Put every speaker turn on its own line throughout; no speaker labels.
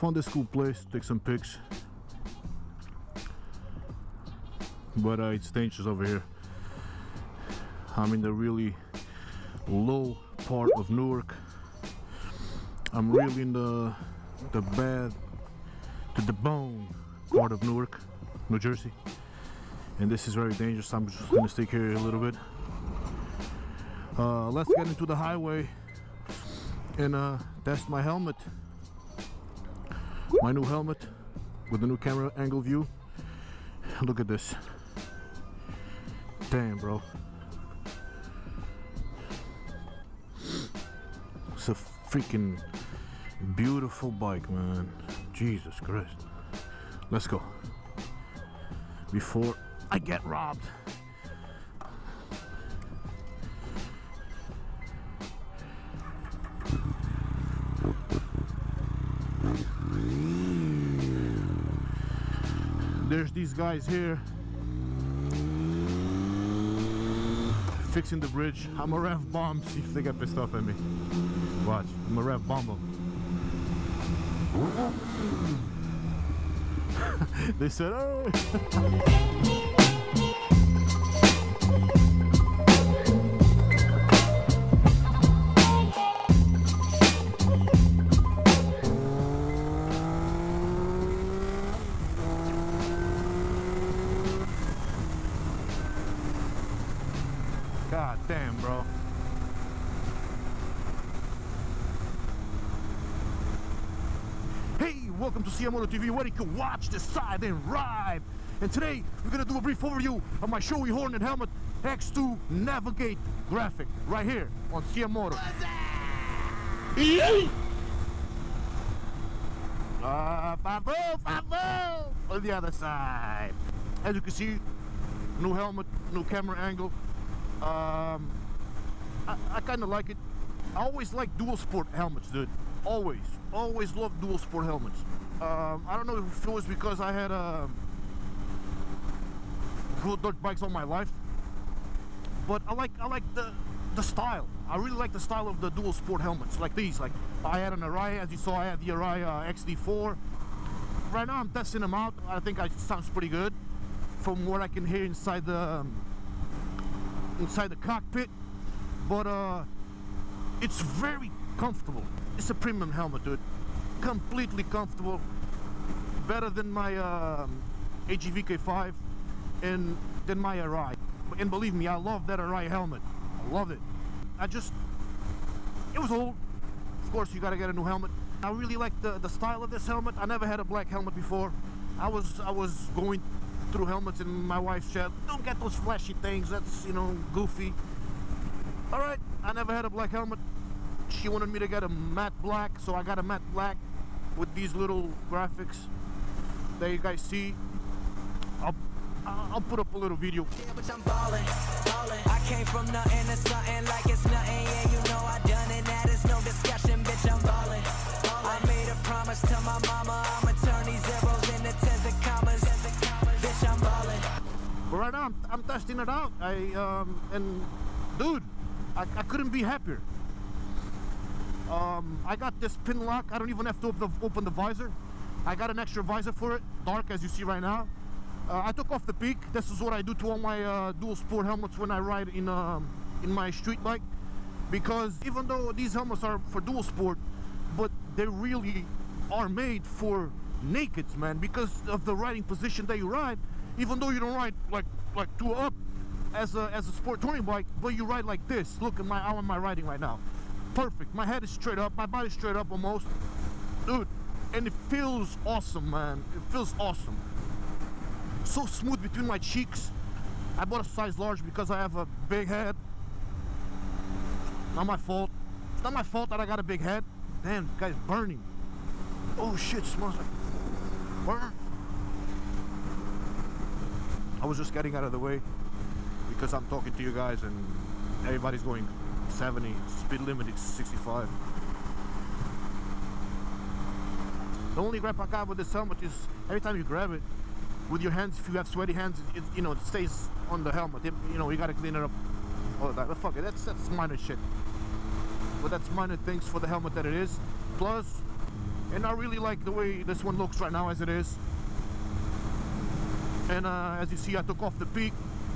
found this cool place, take some pics. But uh, it's dangerous over here. I'm in the really low part of Newark. I'm really in the the bad to the bone part of Newark, New Jersey. And this is very dangerous. I'm just gonna stick here a little bit. Uh, let's get into the highway and uh, test my helmet. My new helmet with the new camera angle view. Look at this. Damn, bro. It's a freaking beautiful bike, man. Jesus Christ. Let's go. Before I get robbed. There's these guys here fixing the bridge. I'm a rev bomb, see if they get pissed off at me. Watch, I'm a rev bomb they said, oh. God damn, bro. Hey, welcome to CM Moto TV where you can watch, decide, and ride. And today, we're gonna do a brief overview of my Shoei Hornet Helmet X2 Navigate graphic right here on CM Moto. Uh, oh, oh, on the other side. As you can see, new helmet, new camera angle. Um, I, I kind of like it. I always like dual sport helmets, dude. Always, always love dual sport helmets. Um, I don't know if it was because I had uh, good dirt bikes all my life, but I like I like the the style. I really like the style of the dual sport helmets, like these. Like I had an Arai, as you saw, I had the Arai uh, XD4. Right now, I'm testing them out. I think it sounds pretty good, from what I can hear inside the. Um, inside the cockpit but uh it's very comfortable. It's a premium helmet dude. Completely comfortable. Better than my uh, AGVK5 and than my Arai. And believe me I love that Arai helmet. I love it. I just it was old. Of course you gotta get a new helmet. I really like the the style of this helmet. I never had a black helmet before. I was I was going through helmets and my wife said, don't get those flashy things, that's, you know, goofy. All right, I never had a black helmet. She wanted me to get a matte black, so I got a matte black with these little graphics that you guys see. I'll, I'll put up a little video.
Yeah, I'm,
testing it out. I um and dude, I, I couldn't be happier. Um, I got this pin lock. I don't even have to open the, open the visor. I got an extra visor for it, dark as you see right now. Uh, I took off the peak. This is what I do to all my uh, dual sport helmets when I ride in um, in my street bike. Because even though these helmets are for dual sport, but they really are made for nakeds, man. Because of the riding position that you ride, even though you don't ride like like two up as a as a sport touring bike, but you ride like this. Look at my how am I riding right now? Perfect. My head is straight up. My body's straight up almost, dude. And it feels awesome, man. It feels awesome. So smooth between my cheeks. I bought a size large because I have a big head. Not my fault. It's not my fault that I got a big head. Damn, guy's burning. Oh shit, smells like burn. I was just getting out of the way because I'm talking to you guys and everybody's going 70. Speed limit is 65. The only grab I got with this helmet is every time you grab it with your hands, if you have sweaty hands, it, you know, it stays on the helmet. It- you know, you gotta clean it up. All that. But fuck it, that's that's minor shit. But that's minor things for the helmet that it is. Plus, and I really like the way this one looks right now as it is. And uh, as you see, I took off the peak.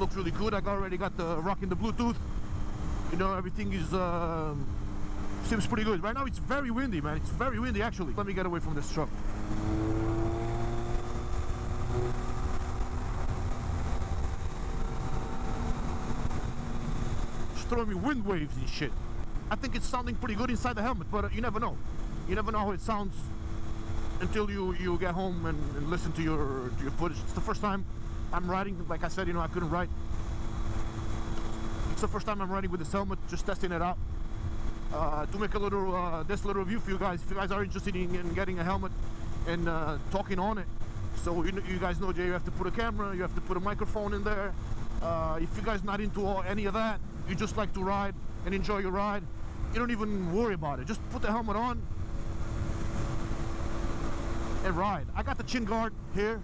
Looks really good. I already got the rock rocking the Bluetooth. You know, everything is uh, seems pretty good. Right now, it's very windy, man. It's very windy, actually. Let me get away from this truck. Just throwing me wind waves and shit. I think it's sounding pretty good inside the helmet, but uh, you never know. You never know how it sounds until you you get home and, and listen to your to your footage. It's the first time I'm riding. Like I said, you know, I couldn't ride. It's the first time I'm riding with this helmet, just testing it out. Uh, to make a little uh, this little review for you guys. If you guys are interested in, in getting a helmet and uh, talking on it, so you, you guys know, Jay, you have to put a camera, you have to put a microphone in there. Uh, if you guys not into all, any of that, you just like to ride and enjoy your ride, you don't even worry about it. Just put the helmet on and ride. I got the chin guard here.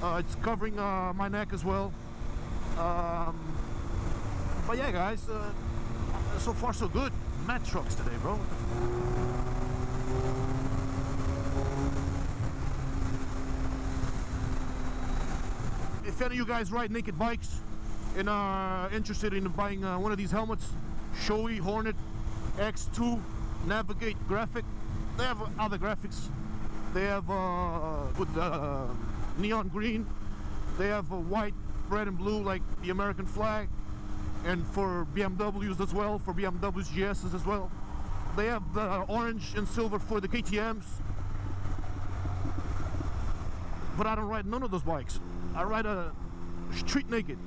Uh, it's covering uh, my neck as well. Um, but yeah, guys, uh, so far so good. Mad trucks today, bro. If any of you guys ride naked bikes and are interested in buying uh, one of these helmets, Shoei Hornet X2 Navigate graphic, they have other graphics. They have uh, with uh, neon green. They have a white, red, and blue like the American flag and for BMWs as well, for BMWs GSs as well. They have the orange and silver for the KTMs. But I don't ride none of those bikes. I ride a street naked.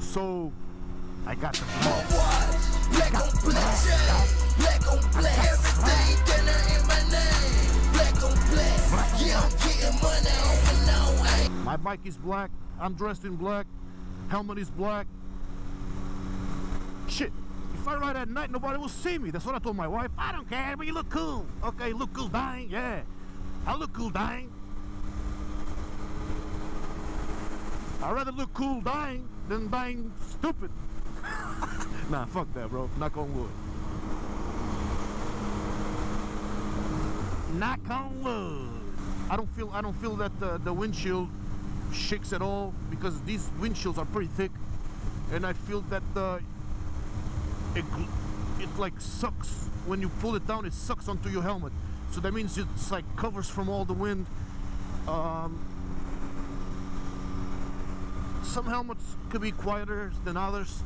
So I got the
Black
bike is black. I'm dressed in black. Helmet is black. Shit. If I ride at night, nobody will see me. That's what I told my wife. I don't care, but you look cool. Okay, look cool, dang. Yeah. I look cool, dang. I'd rather look cool dying than dying stupid. nah, fuck that, bro. Knock on wood. Knock on wood. I don't feel I don't feel that the, the windshield shakes at all because these windshields are pretty thick, and I feel that the it it like sucks when you pull it down. It sucks onto your helmet, so that means it's like covers from all the wind. Um, some helmets could be quieter than others,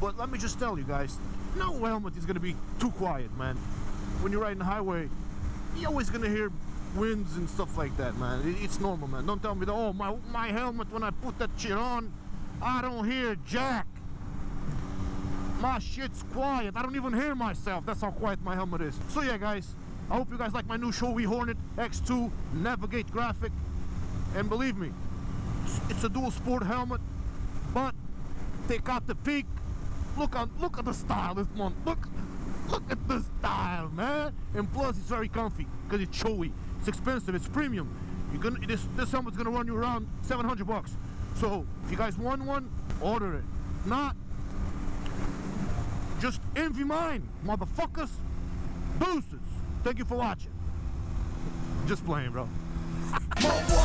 but let me just tell you guys, no helmet is gonna be too quiet, man. When you're riding the highway, you're always gonna hear winds and stuff like that, man. It- It's normal, man. Don't tell me that. Oh, my my helmet when I put that shit on, I don't hear jack. My shit's quiet. I don't even hear myself. That's how quiet my helmet is. So yeah, guys. I hope you guys like my new Shoei Hornet X2 Navigate graphic. And believe me, it's- it's a dual sport helmet, but take out the peak. Look on, look at the style this one. Look, look at the style, man. And plus, it's very comfy because it's Shoei. It's expensive. It's premium. You're gonna this this helmet's gonna run you around 700 bucks. So if you guys want one, order it. Not, just envy mine, motherfuckers. boosters Thank you for watching. Just playing, bro.